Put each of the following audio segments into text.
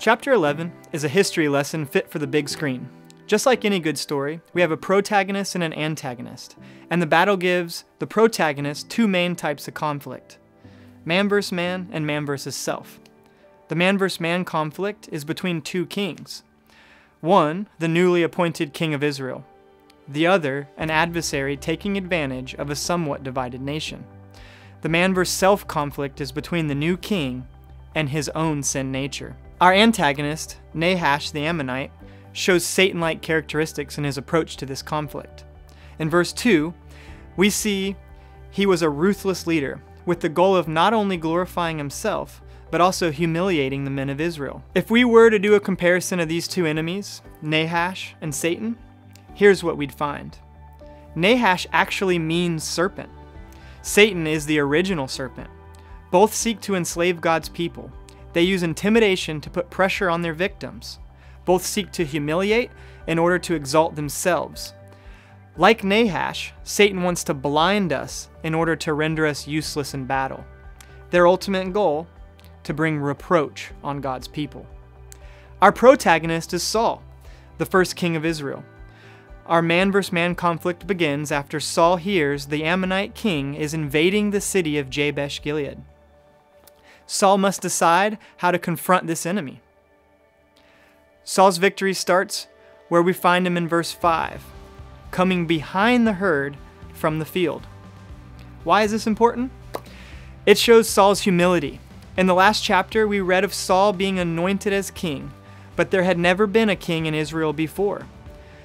Chapter 11 is a history lesson fit for the big screen. Just like any good story, we have a protagonist and an antagonist, and the battle gives the protagonist two main types of conflict man versus man and man versus self. The man versus man conflict is between two kings. One, the newly appointed king of Israel, the other, an adversary taking advantage of a somewhat divided nation. The man versus self conflict is between the new king and his own sin nature. Our antagonist, Nahash the Ammonite, shows Satan like characteristics in his approach to this conflict. In verse 2, we see he was a ruthless leader with the goal of not only glorifying himself, but also humiliating the men of Israel. If we were to do a comparison of these two enemies, Nahash and Satan, here's what we'd find. Nahash actually means serpent. Satan is the original serpent. Both seek to enslave God's people, they use intimidation to put pressure on their victims. Both seek to humiliate in order to exalt themselves. Like Nahash, Satan wants to blind us in order to render us useless in battle. Their ultimate goal, to bring reproach on God's people. Our protagonist is Saul, the first king of Israel. Our man versus man conflict begins after Saul hears the Ammonite king is invading the city of Jabesh Gilead. Saul must decide how to confront this enemy. Saul's victory starts where we find him in verse 5, coming behind the herd from the field. Why is this important? It shows Saul's humility. In the last chapter, we read of Saul being anointed as king, but there had never been a king in Israel before.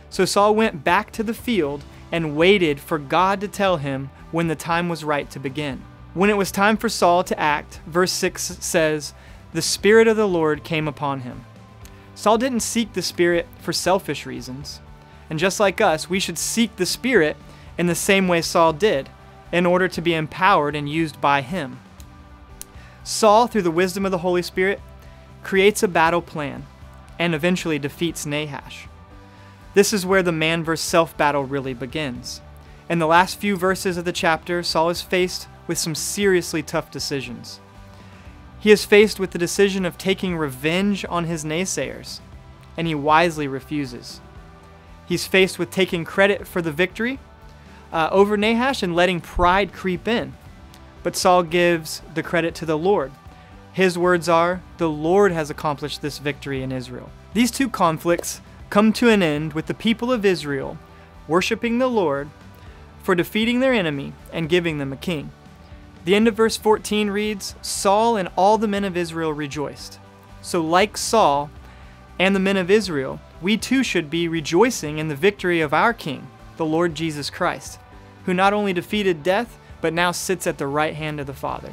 So Saul went back to the field and waited for God to tell him when the time was right to begin. When it was time for Saul to act, verse 6 says, The Spirit of the Lord came upon him. Saul didn't seek the Spirit for selfish reasons. And just like us, we should seek the Spirit in the same way Saul did, in order to be empowered and used by him. Saul, through the wisdom of the Holy Spirit, creates a battle plan and eventually defeats Nahash. This is where the man versus self battle really begins. In the last few verses of the chapter, Saul is faced with some seriously tough decisions. He is faced with the decision of taking revenge on his naysayers, and he wisely refuses. He's faced with taking credit for the victory uh, over Nahash and letting pride creep in. But Saul gives the credit to the Lord. His words are, The Lord has accomplished this victory in Israel. These two conflicts come to an end with the people of Israel worshiping the Lord for defeating their enemy and giving them a king. The end of verse 14 reads Saul and all the men of Israel rejoiced. So, like Saul and the men of Israel, we too should be rejoicing in the victory of our King, the Lord Jesus Christ, who not only defeated death, but now sits at the right hand of the Father.